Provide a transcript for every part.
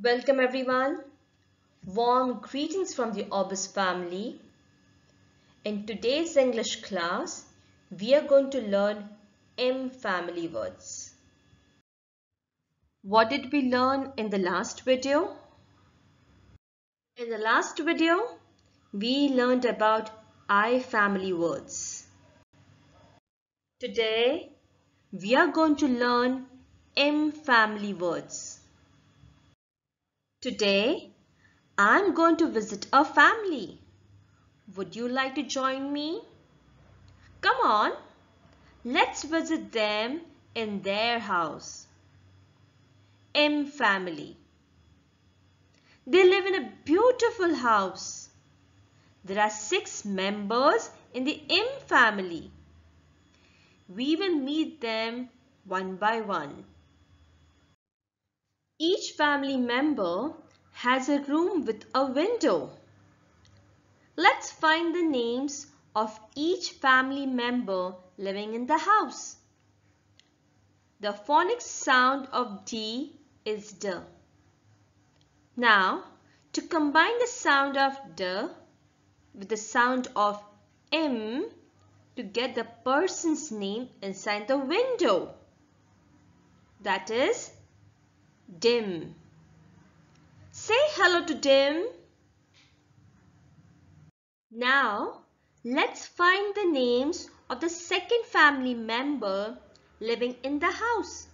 Welcome everyone. Warm greetings from the Orbis family. In today's English class, we are going to learn M family words. What did we learn in the last video? In the last video, we learned about I family words. Today, we are going to learn M family words. Today, I'm going to visit a family. Would you like to join me? Come on, let's visit them in their house. M family. They live in a beautiful house. There are six members in the M family. We will meet them one by one. Each family member has a room with a window. Let's find the names of each family member living in the house. The phonics sound of D is D. Now, to combine the sound of D with the sound of M to get the person's name inside the window. That is dim. Say hello to dim. Now, let's find the names of the second family member living in the house.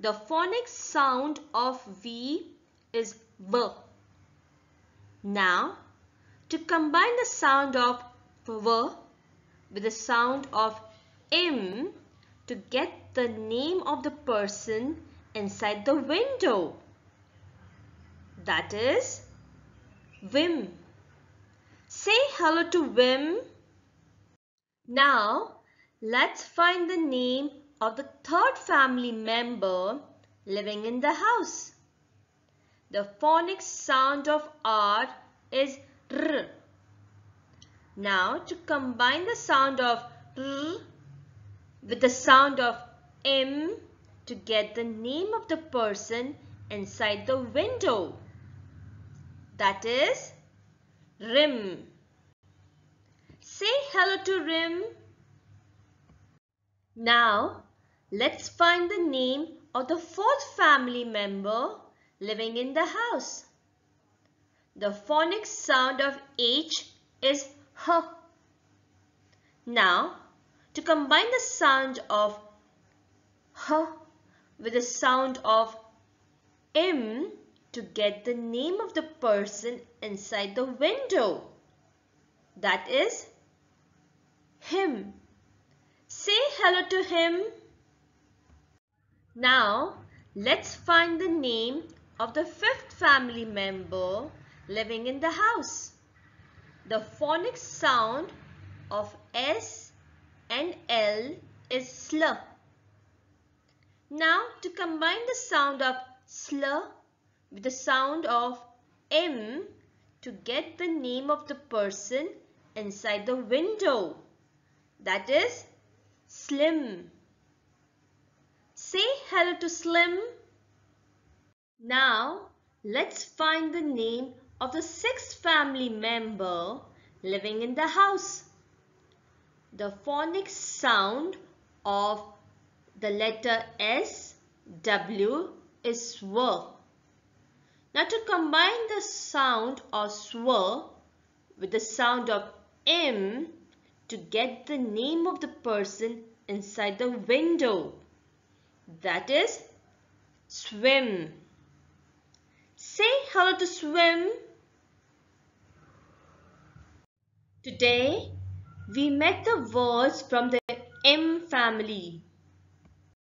The phonics sound of V is V. Now, to combine the sound of V with the sound of M to get the name of the person inside the window. That is Vim. Say hello to Vim. Now, let's find the name of the third family member living in the house. The phonics sound of R is R. Now, to combine the sound of R with the sound of M to get the name of the person inside the window. That is Rim. Say hello to Rim. Now, let's find the name of the fourth family member living in the house. The phonics sound of H is H. Now, to combine the sound of H with the sound of M to get the name of the person inside the window. That is him. Say hello to him. Now, let's find the name of the fifth family member living in the house. The phonics sound of S and L is sl. Now to combine the sound of sl with the sound of m to get the name of the person inside the window. That is slim. Say hello to slim. Now let's find the name of the sixth family member living in the house. The phonics sound of the letter S, W is swr. Now to combine the sound of swr with the sound of M to get the name of the person inside the window. That is swim. Say hello to swim. Today we met the words from the M family.